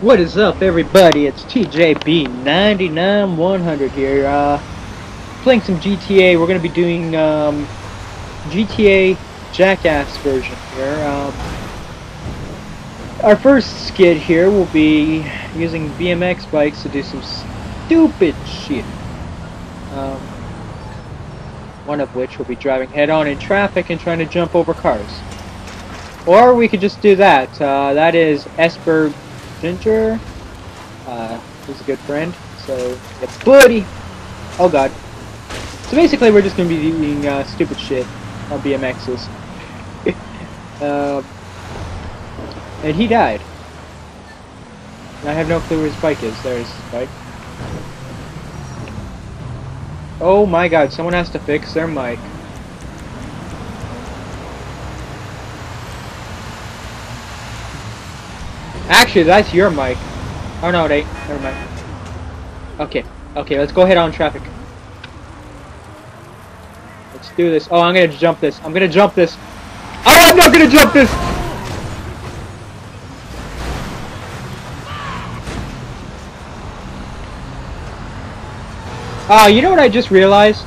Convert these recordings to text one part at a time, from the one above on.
What is up, everybody? It's TJB99100 here. Uh, playing some GTA. We're gonna be doing um, GTA Jackass version here. Um, our first skid here will be using BMX bikes to do some stupid shit. Um, one of which will be driving head-on in traffic and trying to jump over cars. Or we could just do that. Uh, that is Esper Ginger. Uh, he's a good friend. So, it's buddy. Oh god. So basically, we're just gonna be doing uh, stupid shit on BMXs. uh, and he died. I have no clue where his bike is. There's his bike. Oh my god, someone has to fix their mic. Actually, that's your mic. Oh no, ain't. Never mind. Okay, okay, let's go ahead on traffic. Let's do this. Oh, I'm gonna jump this. I'm gonna jump this. Oh, I'm not gonna jump this! Oh, you know what I just realized?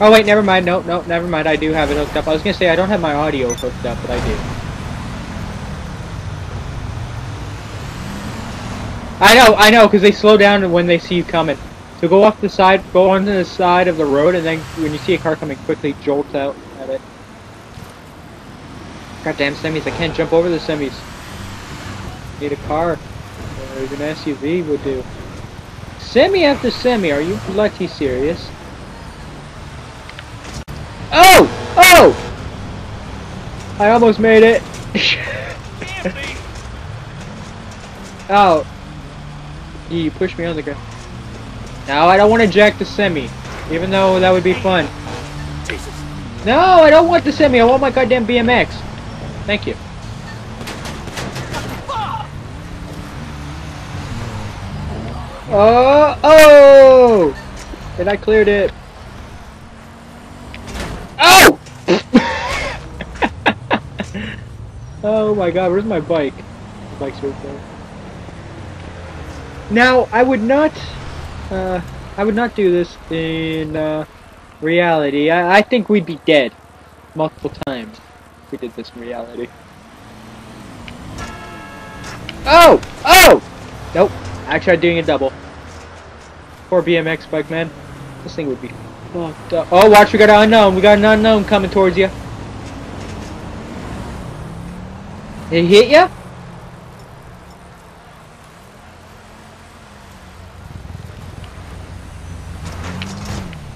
Oh wait, never mind. No, no, never mind. I do have it hooked up. I was gonna say I don't have my audio hooked up, but I do. I know, I know, because they slow down when they see you coming. So go off the side, go onto the side of the road, and then when you see a car coming quickly, jolt out at it. Goddamn semis, I can't jump over the semis. Need a car, or even an SUV would do. Semi after semi, are you bloody serious? Oh! Oh! I almost made it. oh. You pushed me on the ground. Now I don't want to jack the semi, even though that would be fun. No, I don't want the semi. I want my goddamn BMX. Thank you. Oh, oh! And I cleared it. Oh! oh my god, where's my bike? The bike's right there. Now, I would not, uh, I would not do this in, uh, reality. I, I think we'd be dead multiple times if we did this in reality. Oh! Oh! Nope. I tried doing a double. Poor BMX bike, man. This thing would be fucked up. Oh, watch, we got an unknown. We got an unknown coming towards you. Did he hit you?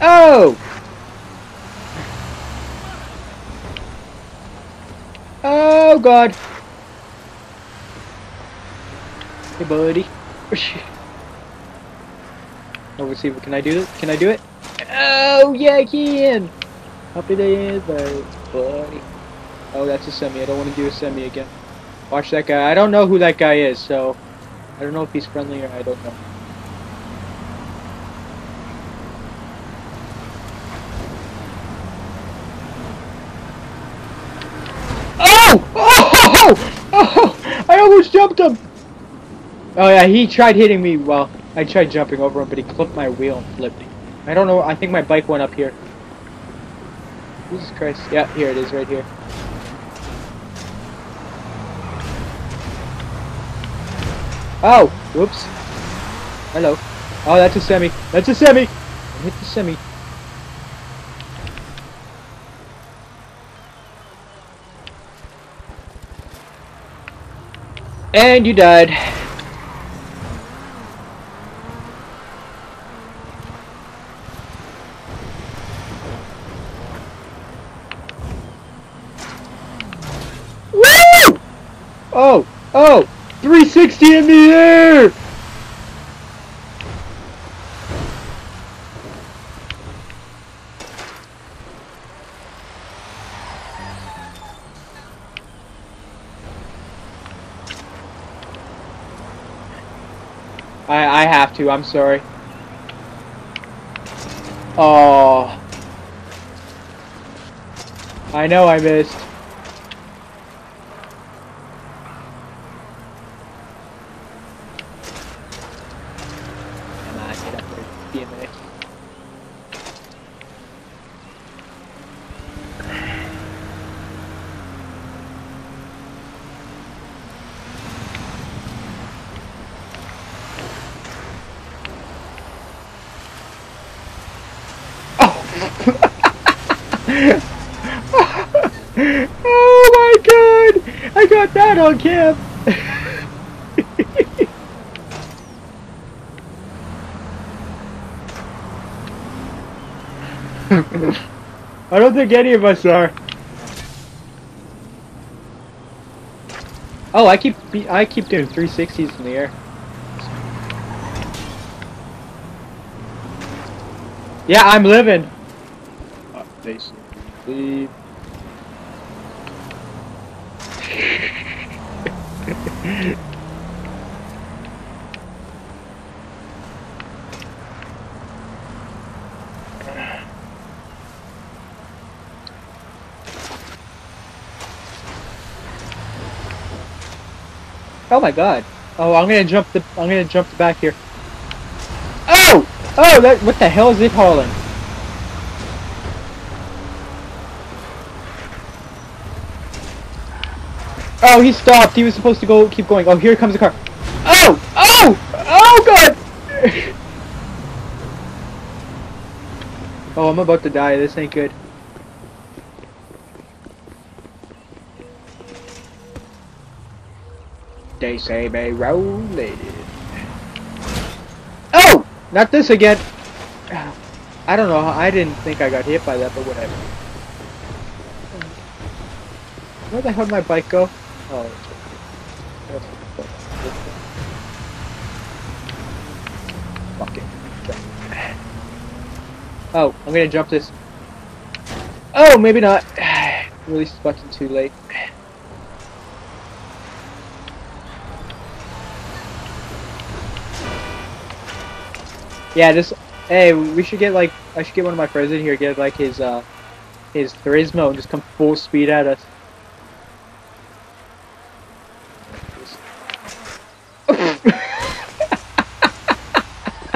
Oh! Oh, God. Hey, buddy. Oh, let's see. Can I do it? Can I do it? Oh, yeah, I can. Happy days, buddy. Oh, that's a semi. I don't want to do a semi again. Watch that guy. I don't know who that guy is, so I don't know if he's friendly or I don't know. Oh! Oh! I almost jumped him! Oh yeah, he tried hitting me. Well, I tried jumping over him, but he clipped my wheel and flipped me. I don't know. I think my bike went up here. Jesus Christ. Yeah, here it is, right here. Oh! Whoops. Hello. Oh, that's a semi. That's a semi! Hit the semi. And you died. Woo! Oh, oh, 360 in the air! I, I have to, I'm sorry. Oh. I know I missed. Come on, get up there. Be a minute. Oh my god! I got that on cam! I don't think any of us are. Oh, I keep I keep doing 360s in the air. Yeah, I'm living. Uh, they leave. Oh my god. Oh, I'm gonna jump the I'm gonna jump the back here. Oh! Oh, that what the hell is it hauling? Oh, he stopped. He was supposed to go keep going. Oh, here comes the car. Oh! Oh! Oh god! oh, I'm about to die. This ain't good. They say they roll it. Oh! Not this again! I don't know, I didn't think I got hit by that, but whatever. Where the hell did my bike go? Oh, Fuck it. Oh, I'm gonna jump this. Oh, maybe not. Release the button too late. Yeah, this. Hey, we should get like. I should get one of my friends in here. Get like his uh, his Turismo and just come full speed at us.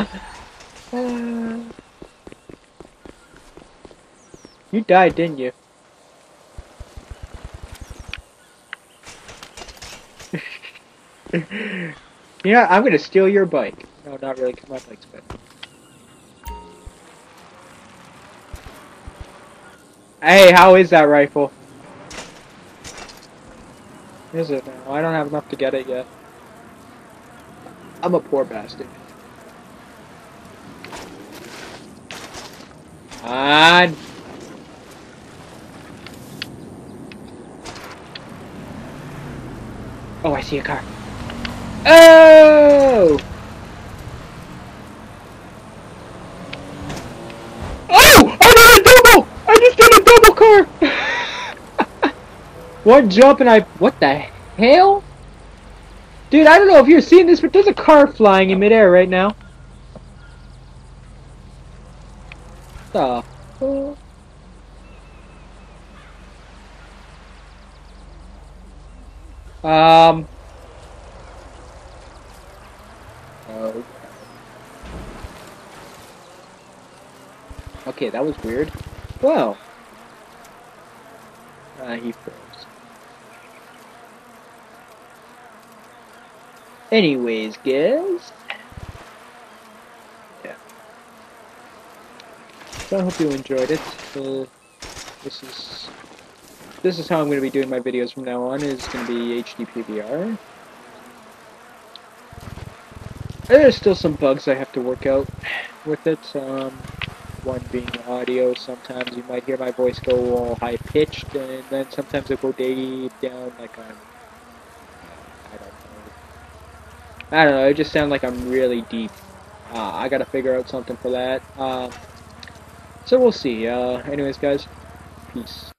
you died, didn't you? you yeah, I'm gonna steal your bike. No, not really, my bike's better. Hey, how is that rifle? Is it now? I don't have enough to get it yet. I'm a poor bastard. On. Oh, I see a car. Oh! Oh! I did a double! I just did a double car! One jump and I... What the hell? Dude, I don't know if you're seeing this, but there's a car flying in midair right now. The Um... Oh. Okay, that was weird. Well. Uh, he froze. Anyways, guys. So I hope you enjoyed it. Uh, this is this is how I'm going to be doing my videos from now on. Is going to be HD PVR. There's still some bugs I have to work out with it. Um, one being audio. Sometimes you might hear my voice go all high pitched, and then sometimes it go deep down like I'm I don't know. I don't know, it just sounds like I'm really deep. Uh, I gotta figure out something for that. Uh, so we'll see. Uh, anyways, guys, peace.